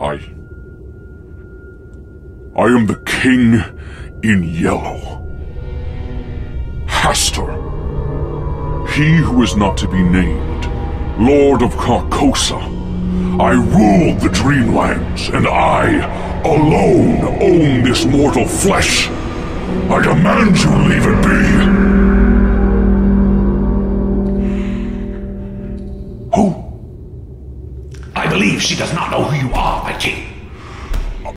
I. I am the king in yellow. Hastur. He who is not to be named. Lord of Carcosa. I rule the Dreamlands, and I, alone, own this mortal flesh. I demand you leave it be. Who? I believe she does not know who you are, my king.